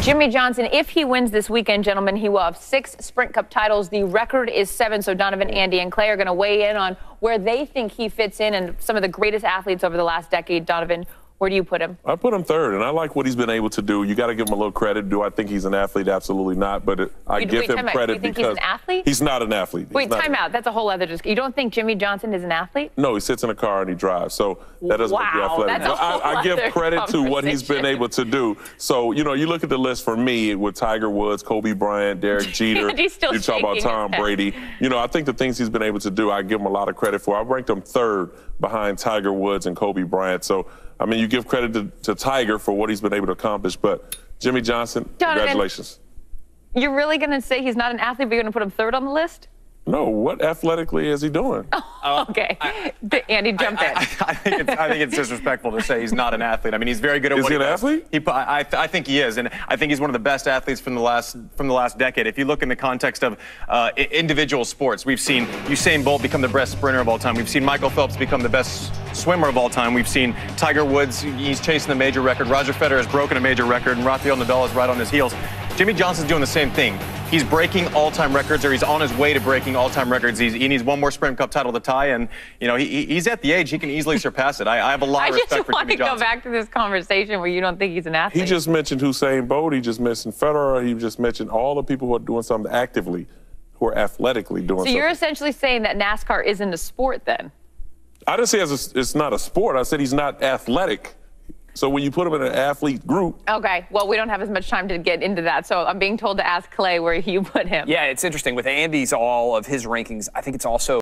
Jimmie Johnson, if he wins this weekend, gentlemen, he will have six Sprint Cup titles. The record is seven. So Donovan, Andy, and Clay are going to weigh in on where they think he fits in and some of the greatest athletes over the last decade. Donovan, where do you put him? I put him third, and I like what he's been able to do. You got to give him a little credit. Do I think he's an athlete? Absolutely not. But it, I Wait, give wait, him out. credit You think because he's an athlete? he's not an athlete. He's Wait, time out. That's a whole other discussion. You don't think Jimmie Johnson is an athlete? No, he sits in a car and he drives. So that doesn't make you Wow, athletic. that's a But I, I give credit to what he's been able to do. So, you know, you look at the list for me with Tiger Woods, Kobe Bryant, Derek Jeter. You talk about Tom. Brady. You know, I think the things he's been able to do, I give him a lot of credit for. I ranked him third behind Tiger Woods and Kobe Bryant. So, I mean, you give credit to, to Tiger for what he's been able to accomplish, but Jimmie Johnson, congratulations. You're really going to say he's not an athlete, but you're going to put him third on the list? No, what athletically is he doing? okay. Andy, jump in. I, I think it's, I think it's disrespectful to say he's not an athlete. I mean, he's very good at Is what he he an does. athlete? He, I, I, I think he is, and I think he's one of the best athletes from the last from the last decade. If you look in the context of uh, individual sports, we've seen Usain Bolt become the best sprinter of all time. We've seen Michael Phelps become the best swimmer of all time. We've seen Tiger Woods, he's chasing the major record. Roger Federer has broken a major record, and Rafael Nadal is right on his heels. Jimmie Johnson's doing the same thing. He's breaking all-time records, or he's on his way to breaking all-time records. He's, he needs one more Sprint Cup title to tie, and you know he, he- he's at the age he can easily surpass it. I, I have a lot I of respect for Jimmie Johnson. I just want to go back to this conversation where you don't think he's an athlete. He just mentioned Usain Bolt. He just mentioned Federer. He just mentioned all the people who are doing something actively, who are athletically doing so something. you're essentially saying that NASCAR isn't a sport then? I didn't say it's, a, it's not a sport. I said he's not athletic. So when you put him in an athlete group, Okay. Well, we don't have as much time to get into that, so I'm being told to ask Clay where you put him. Yeah, it's interesting. With Andy's all of his rankings, I think it's also